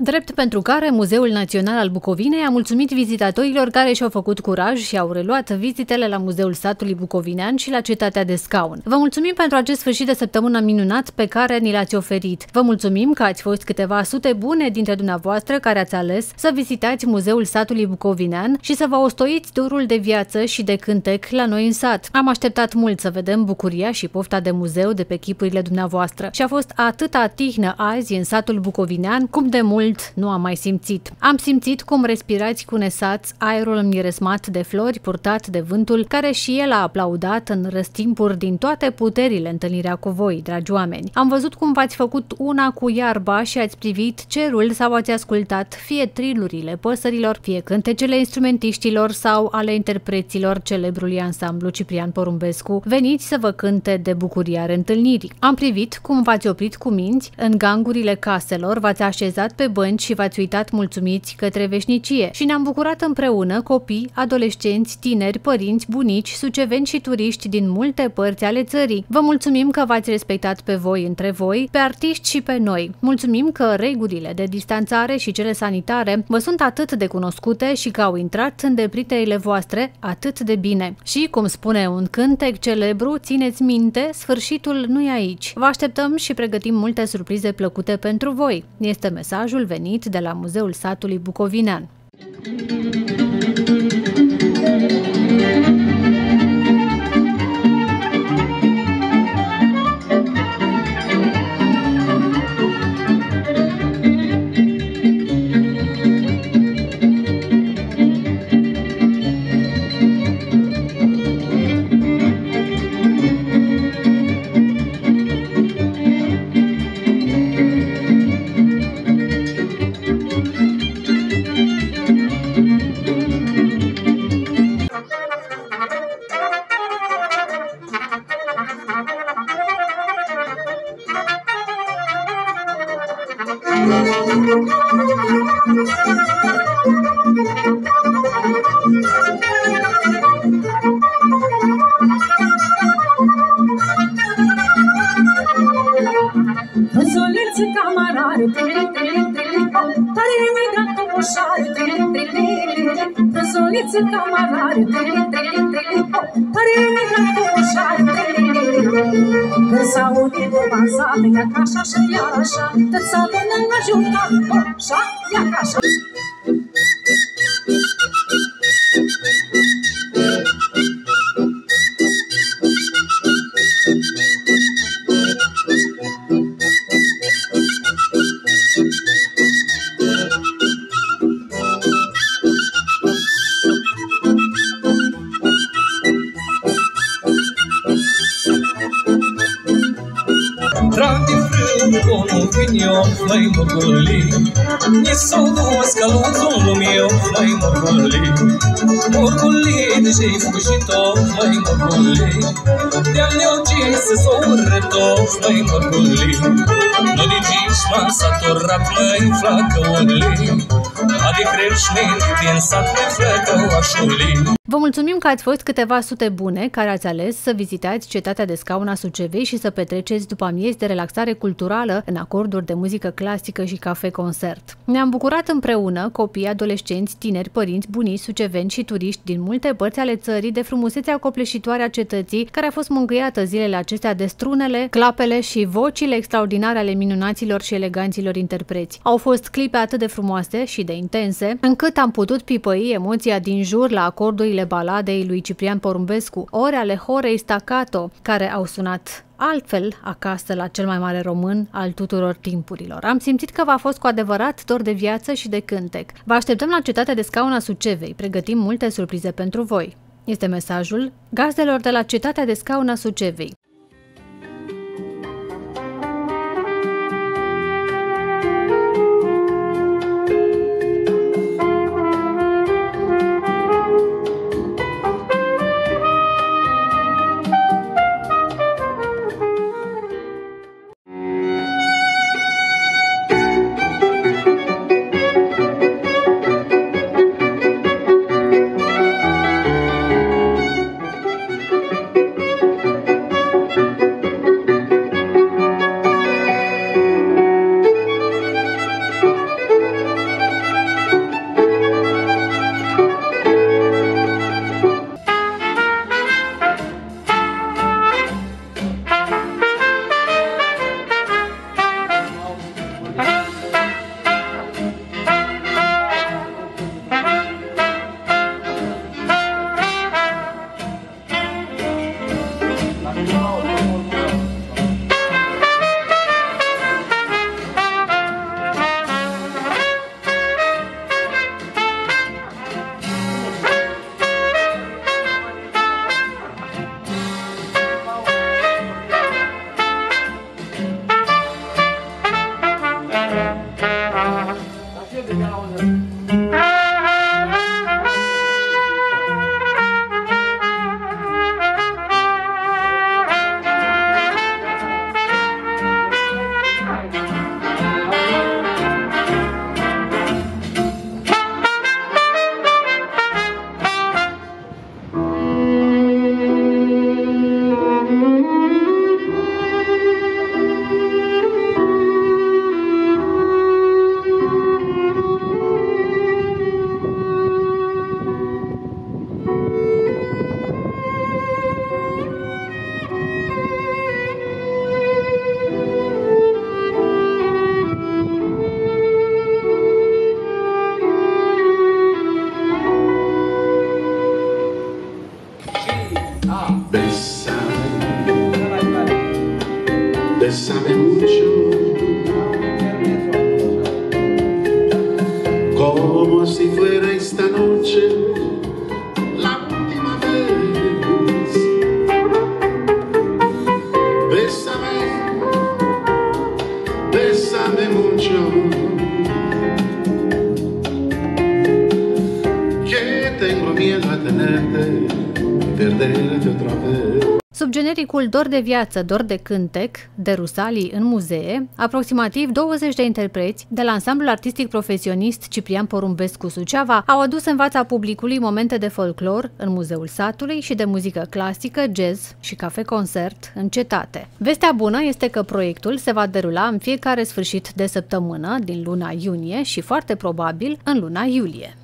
Drept pentru care Muzeul Național al Bucovinei a mulțumit vizitatorilor care și-au făcut curaj și au reluat vizitele la Muzeul Statului Bucovinean și la Cetatea de Scaun. Vă mulțumim pentru acest sfârșit de săptămână minunat pe care ni l-ați oferit. Vă mulțumim că ați fost câteva sute bune dintre dumneavoastră care ați ales să vizitați Muzeul Statului Bucovinean și să vă ostoiți durul de viață și de cântec la noi în sat. Am așteptat mult să vedem bucuria și pofta de muzeu de pe chipurile dumneavoastră și a fost atâta tihnă azi în satul Bucovinean cum de mult mult nu am mai simțit. Am simțit cum respirați cu nesați aerul înmiresmat de flori purtat de vântul, care și el a aplaudat în răstimpuri din toate puterile întâlnirea cu voi, dragi oameni. Am văzut cum v-ați făcut una cu iarba și ați privit cerul sau ați ascultat fie trilurile păsărilor, fie cântecele instrumentiștilor sau ale interpreților celebrului ansamblu Ciprian Porumbescu, veniți să vă cânte de bucuria reîntâlnirii. Am privit cum v-ați oprit cu minți în gangurile caselor, v-ați așezat pe bănci și v-ați uitat mulțumiți către veșnicie și ne-am bucurat împreună copii, adolescenți, tineri, părinți, bunici, suceveni și turiști din multe părți ale țării. Vă mulțumim că v-ați respectat pe voi între voi, pe artiști și pe noi. Mulțumim că regulile de distanțare și cele sanitare vă sunt atât de cunoscute și că au intrat în depriteile voastre atât de bine. Și, cum spune un cântec celebru, țineți minte, sfârșitul nu e aici. Vă așteptăm și pregătim multe surprize plăcute pentru voi. Este mesajul venit de la Muzeul Satului Bucovinean. Văzuliți camarare, tili, tili, tili, tare mi dat ușare, tili, tili, Văzuliți camarare, tili, tili, tili, tare mi dat ușare, tili, Când s-a unit o bazată, Saudi Masa, jaka szasza, jara sza, te cała na ziółka, o, sza, jaka szasza. Un pignon, mai morgoli Ni sau dos caluțul meu, mai morgoli Morgoli, de ce-ai fugit-o, mai morgoli De-al meu ce se sorreto, mai morgoli Nu de cici m-am saturat, mai flacă orli Adi creșmeni din sat, mai flacă oașuli Vă mulțumim că ați fost câteva sute bune care ați ales să vizitați cetatea de scaun a Sucevei și să petreceți după amiezi de relaxare culturală în acorduri de muzică clasică și cafe-concert. Ne-am bucurat împreună, copii, adolescenți, tineri, părinți, bunici, suceveni și turiști din multe părți ale țării de frumusețea copleșitoare a cetății, care a fost mângâiată zilele acestea de strunele, clapele și vocile extraordinare ale minunaților și eleganților interpreți. Au fost clipe atât de frumoase și de intense, încât am putut pipăi emoția din jur la acordurile baladei lui Ciprian Porumbescu, ore ale horei staccato, care au sunat altfel acasă la cel mai mare român al tuturor timpurilor. Am simțit că v-a fost cu adevărat dor de viață și de cântec. Vă așteptăm la cetatea de scauna Sucevei. Pregătim multe surprize pentru voi. Este mesajul gazdelor de la cetatea de scauna Sucevei. Y perderte otra vez. Sub genericul Dor de viață, dor de cântec, de Rusalii în muzee, aproximativ 20 de interpreți de la ansamblul artistic profesionist Ciprian Porumbescu Suceava au adus în fața publicului momente de folclor în Muzeul Satului și de muzică clasică, jazz și cafe-concert în cetate. Vestea bună este că proiectul se va derula în fiecare sfârșit de săptămână din luna iunie și foarte probabil în luna iulie.